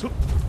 So